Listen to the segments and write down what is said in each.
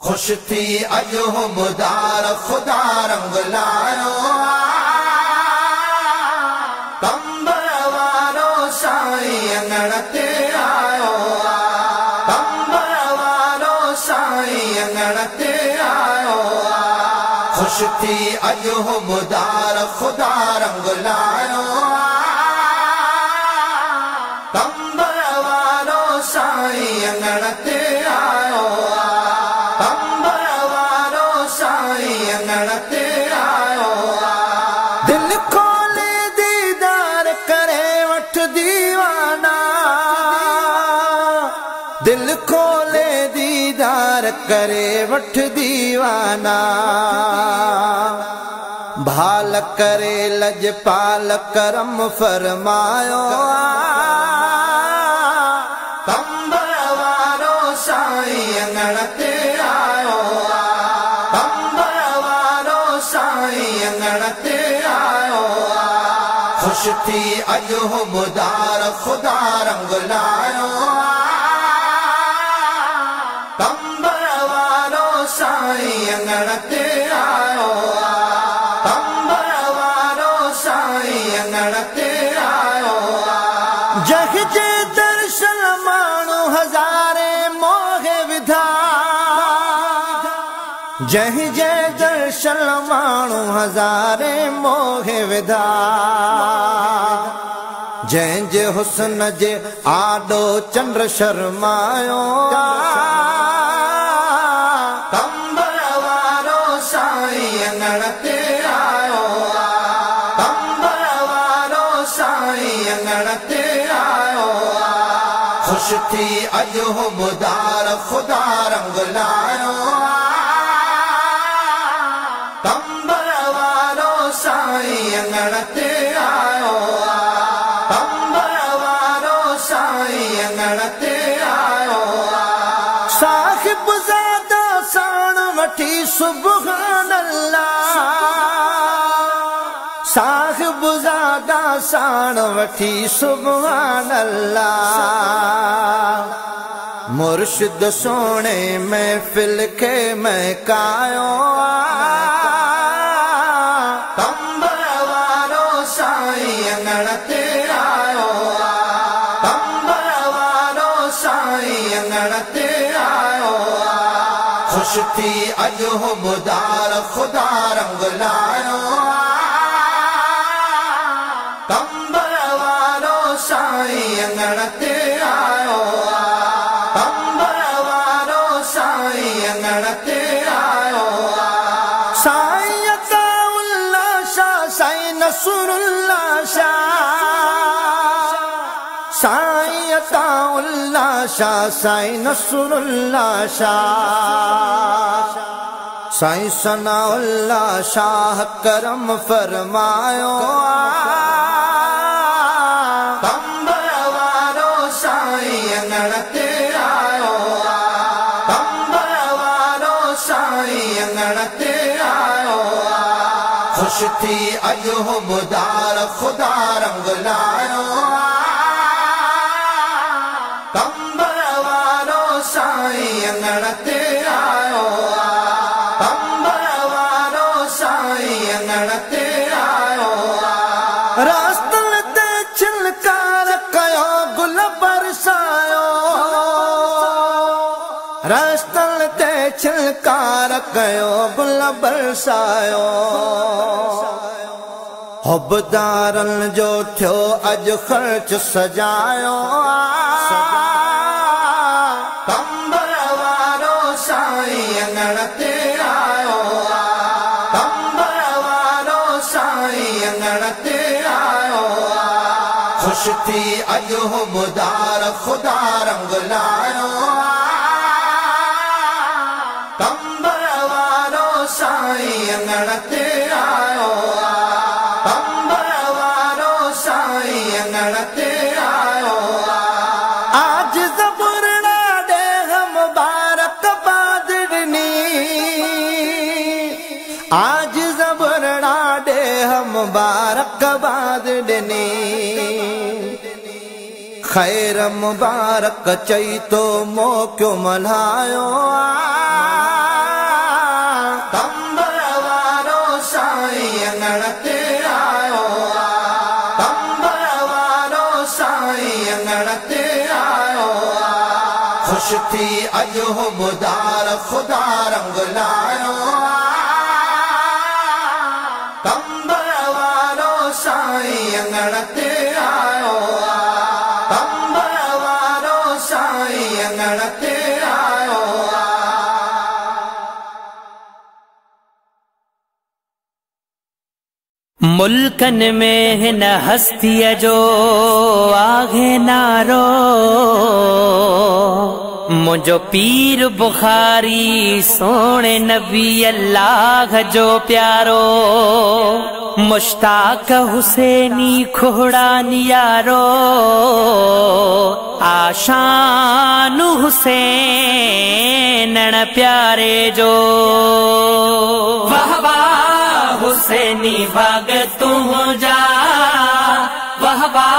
ख़ुश थी हो बुधार ख़ुदा रंग लायो कंबर वारो साईं अङण ते आयो कंबर वारो साईं ते आयो थी रंग लायो खोले दीदार करे वठ दीवाना खोले दीदार करे वठ दीवाना भाल करे लजपाल करम फरमायो ڪمبر وارو سائين تي آيو ڪمبر وارو سائين تي آيو درشن ماڻهو هزاري موهه وڌا جنهن جي ماڻهو هزاري موهه وڌا. جنهن جي هسن جي آڏو چندر شرمايو. ڪمبر وارو سائين تي آيو ڪمبر وارو سائين تي آيو خوش ٿي الله صاحب زادا ساڻ وٺي سبحان الله مرشد سوڻي محفل کي مهڪايو ڪمبر وارو سائين تي آيو وارو سائين تي آيو خوش ٿي اڄ هو بڌار خدا رنگ لايو ڪمبر وارو سائين اڱڻ تي آيو ڪمبر وارو سائين اڱڻ تي آيو سائين اتائلا شاهه سائين نسرلا شاهه سائين اتائلا شاهه سائين نسرلا شاهه साईं सनाउल्ला शाह करम फरमायो कंबर वारो साईं अङण ते आयो कंबर वारो साईं अङण ते आयो ख़ुश थी वारो साईं ڪيو گل برسايو. هبدارن جو ٿيو اڄ خرچ سجايو. وارو سائين تي آيو. وارو سائين تي آيو. خوش ٿي اڄ هو بڌار خدا رنگ لايو مبارڪ ڏني ڈنی مبارڪ چئي ٿو تو ملهايو تمبر وارو سائين تي آيو تمبر وارو سائين تي آيو خوش ٿي سائين تي تي آيو ملڪن ۾ هن هستيءَ جو آهي نعرو منهنجو پير بکاري سوڻي نبي الله جو پيارو. مشتاڪ حسيني کوڙا نيارو آشان حسين پياري جو. واهه واهه حسيني ڀاڳ تون वहबा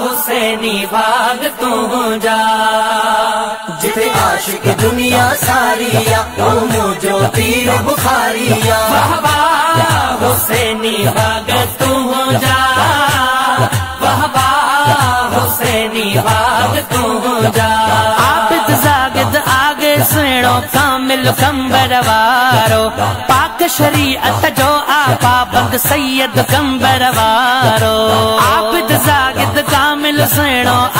हुसैनी बाग तू जा। जिते आशिक दुनिया सारिया मोमो जो तीर बुखारिया। वहबा हुसैनी बाग तू जा। वहबा हुसैनी बाग तू जा। आप जागद आगे सुनो, कामिल कंबर वारो شريعت جو آ پابند سيد ڪمبر وارو.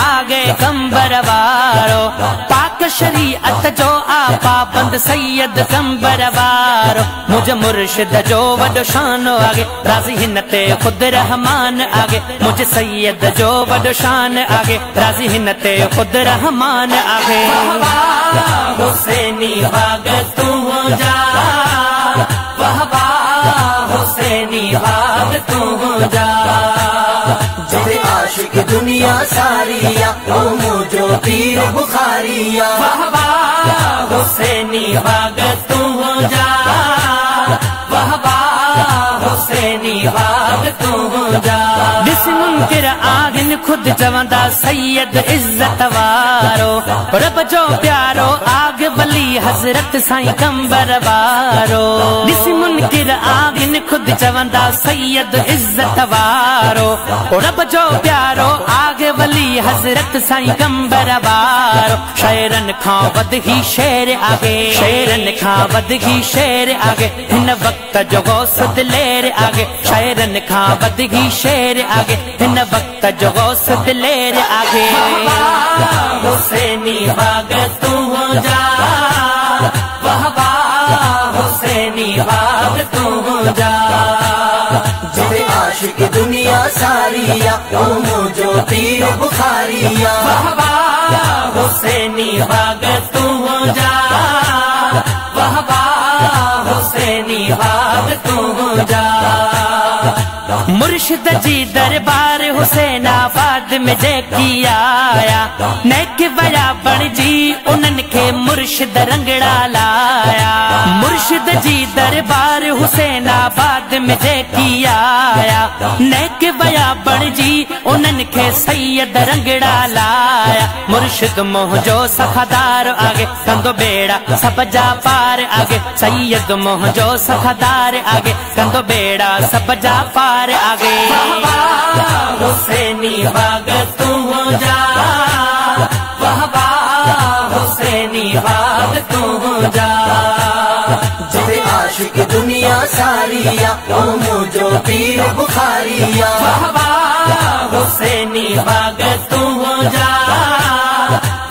آگي ڪمبر وارو. پاڪ شريعت جو آ پابند سيد ڪمبر وارو. مجهه مرشد جو وڏو شان آگي راضي هن تي خود رحمان آگي. مجهه سيد جو وڏو شان آگي راضي هن تي خود رحمان آگي. تون हुसैनी जा। आशिक दुनिया सारिया तुम जो पीर बुखारिया। वाहवा हुसैनी बाग तू जा। वाहवा हुसैन چوندا سيد عزت وارو. پيارو آگ بلي حضرت سائين خود چوندا عزت وارو. رب جو پيارو آگ ولي حضرت سائين ڪمبر وارو. شيرن کان وڌ هي شير آگي شيرن کان وڌ هي شير آگي. هن وقت शायरन खा बदगी शेर आगे। हिन वक्त जो गौस दिलेर आगे। हुसैनी भाग तू हो जा। वाहबा हुसैनी बाग तू हो जा। जिसे आशिक दुनिया सारिया ओमो जो तीर बुखारिया वाहबा हुसैनी भाग तू हो जा। वाहबा हुसैनी बाग तू हो जा। मुर्शिद जी दरबार हुसैनाबाद में जेकी आया। नेक वया बणजी उन्हनि खे मुर्शिद रंगड़ा लाया। मुर्शिद जी दरबार हुसैनाबाद में जेकी आया। नेक वया बणजी उन्हनि खे सैयद रंगड़ा लाया। मुर्शिद मोह जो सखादार आगे, कंदो बेड़ा सब जा पार आगे। सैयद मोह जो सखादार आगे, कंदो बेड़ा सब जा पार आगे हुसैनी बाग तू जा। वाह वाह। हुसैनी बाग तू जा। जिते आशिक दुनिया सारिया मुझो पीर बुखारिया। वाह वाह। हुसैनी बाग तू जा।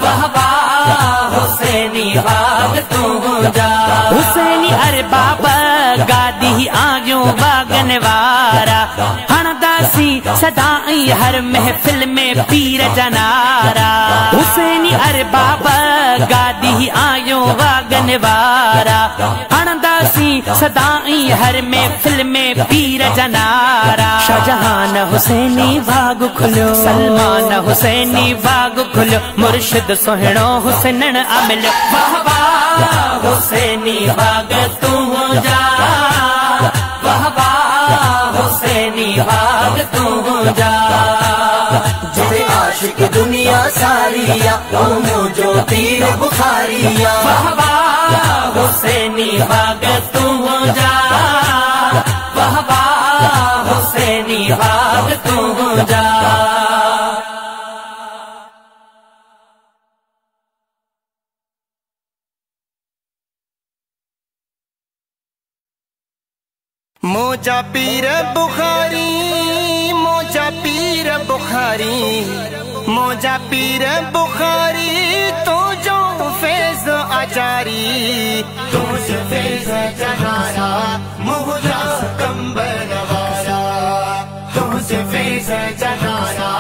वाह वाह। हुसैनी बाग तू जा। हुसैनी अरे बाबा गादी आगियो बागन वारा हणदासी सदाई हर महफिल में पीर जनारा। हुसैनी अरे बाबा गादी आयो वागन वारा। हणदासी सदाई हर महफिल में पीर जनारा। शाहजहान हुसैनी बाग खुलो, सलमान हुसैनी बाग खुलो, मुर्शिद सुहिणो हुसैन अमल। वाह हुसैनी बाग तू जा। भाग तू जा? आशिक दुनिया सारिया, ओमो जो तीर बुखारिया। बाबा हुसैनी भाग तू जा। बाबा हुसैनी भाग तू जा। मोजा पीर बुखारी मोजा पीर बुखारी मोजा पीर बुखारी तो जो फैज आजारी तो फैज जनारा मुहरा कंबर वाला तो फैज जनारा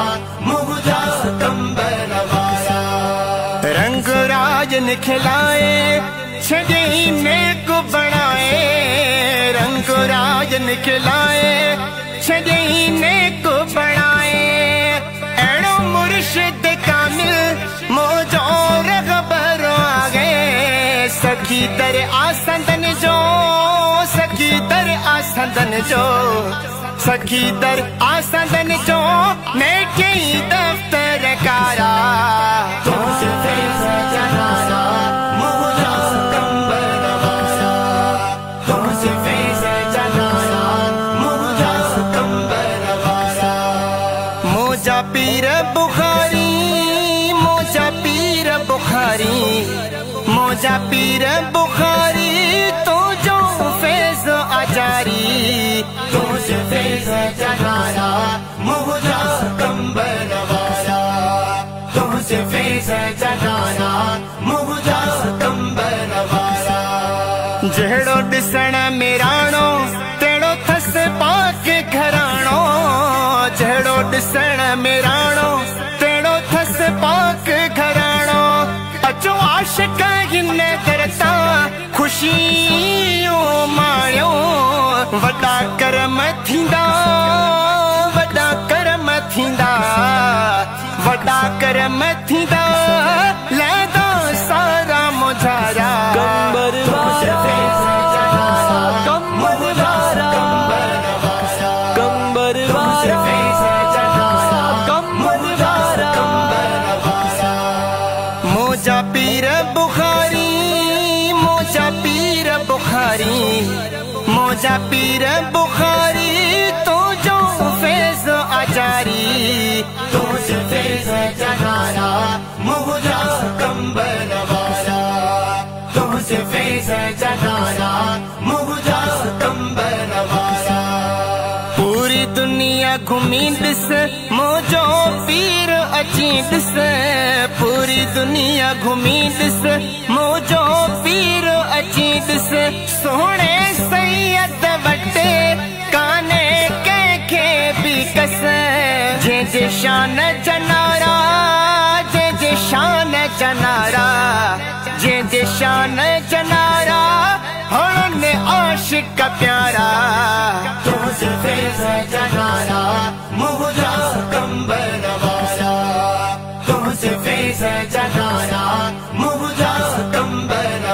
मुहरा कंबर वाला रंग राज निखलाए नेक बनाए, रंग राज निखलाए। छड़ी नेक बनाए एड़ो मुर्शिद कामिल, मोजो रगबर आ गए सखी दर आसंदन जो सखी दर आसंदन जो सखी दर आसंदन जो कई दफ्तर कारा। तो मोजा पीर बुखारी मोजा पीर बुखारी मोजा पीर बुखारी तो जो फैज आजारी तो से फैज जनारा मुहरा कंबर वाला तो से फैज जनारा جهڙو ڏسڻ ميراڻو تهڙو ٿس پاڪ گهراڻو. اچو آشڪ هن درتا خوشيون ماڻيو وڏا ڪرم ٿيندا وڏا ڪرم ٿيندا وڏا ڪرم ٿيندا पीर बुखारी मोजा पीर बुखारी मोजा पीर बुखारी तो जो फैज आजारी तो से फैज जनारा मुहरा कंबर वाला तो से फैज जनारा घुमी ॾिस मोजो पीर अची ॾिस पूरी दुनिया घुमी ॾिस मोजो पीर अची ॾिस सोणे सैयद वटे, काने कंहिंखे बि कस। जंहिंजे शान जनारा जंहिंजे शान जनारा जंहिंजे शान जनारा। हुन आशिक प्यारा। तो से फैज मुहरा कंबर वाला तो फैज जनारा मुहरा कंबर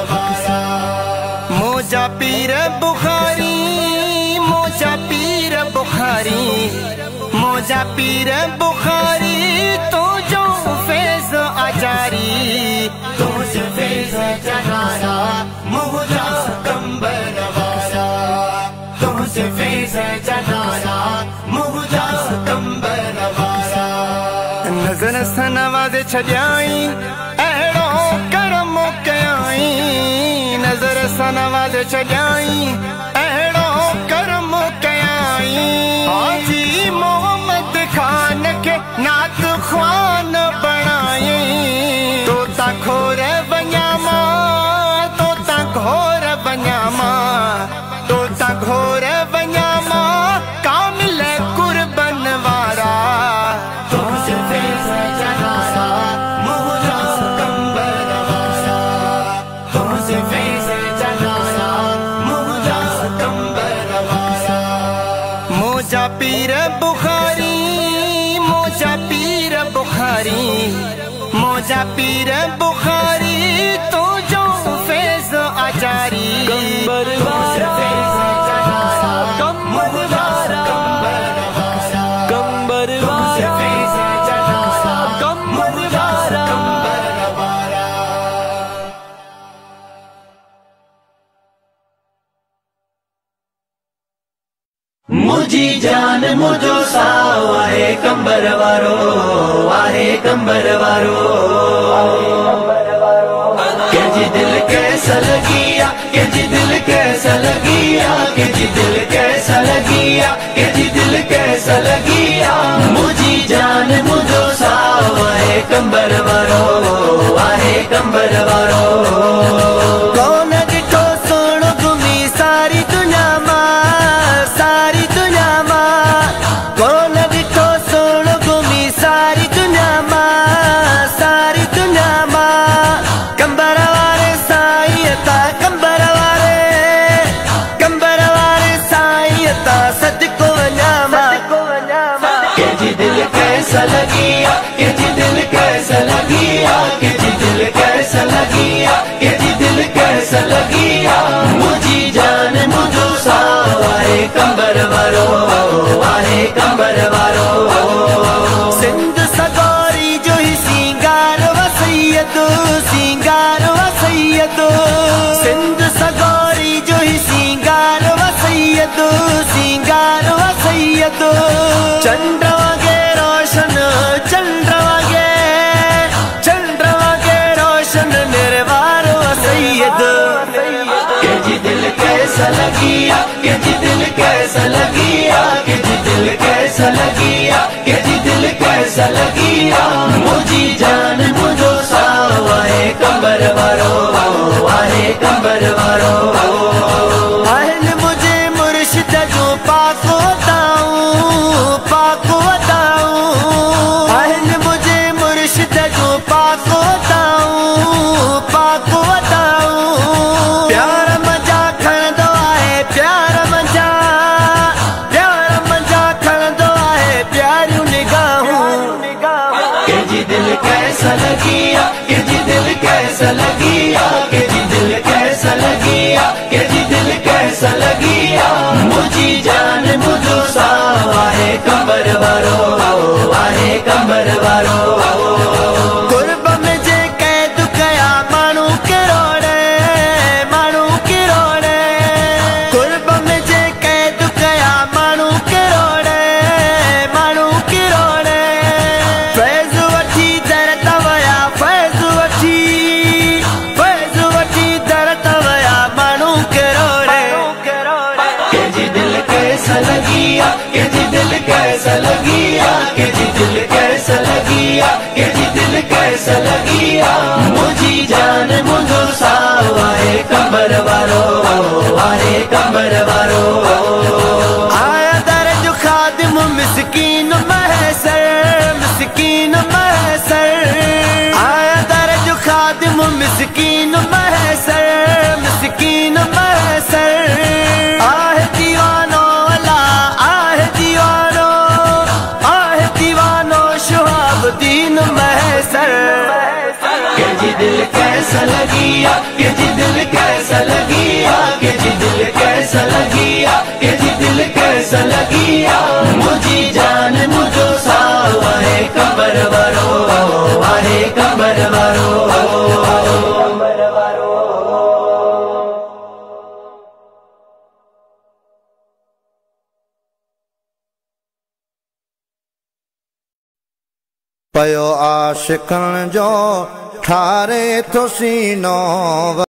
मोजा पीर बुखारी, मोजा पीर बुखारी, मोजा पीर बुखारी। ڇڏيائي اهڙو ڪرم ڪيائي ڪيائي هاجي محمد خان کي نعت خوان بڻائي طوطا کور وڃان مان طوطا گهور وڃان مان طوطا گهور वारो आहे कंबर वारो। कंहिंजी दिल कैसा लगिया के जी दिल कैसा लगिया के जी दिल कैसा लगिया के जी दिल कैसा लगिया मुझी जान मुझो साव आहे कंबर वारो आहे कंबर वारो कैसा लगिया के जी दिल कैसा लगिया के जी दिल कैसा लगिया। मुझी जान मुझो आहे कंबर वारो आहे कंबर वारो प्यास लगी यार। कैसा लगिया के जी दिल कैसा लगिया के जी दिल कैसा लगिया के जी दिल कैसा लगिया। मुझी जान मुझो आहे कंबर वारो आहे कंबर वारो। आया दर्ज मिसकीन महसर आया दर्ज खादिम मिसकीन दीन महसर के जी दिल कैसा लगिया, के जी दिल कैसा लगिया, के जी दिल कैसा लगिया, के जी दिल कैसा लगिया। मुझी जान, मुझो साव आहे वरो आहे कबर कंबर वारो پيو آشڪڻ جو ٺاري ٿو سينو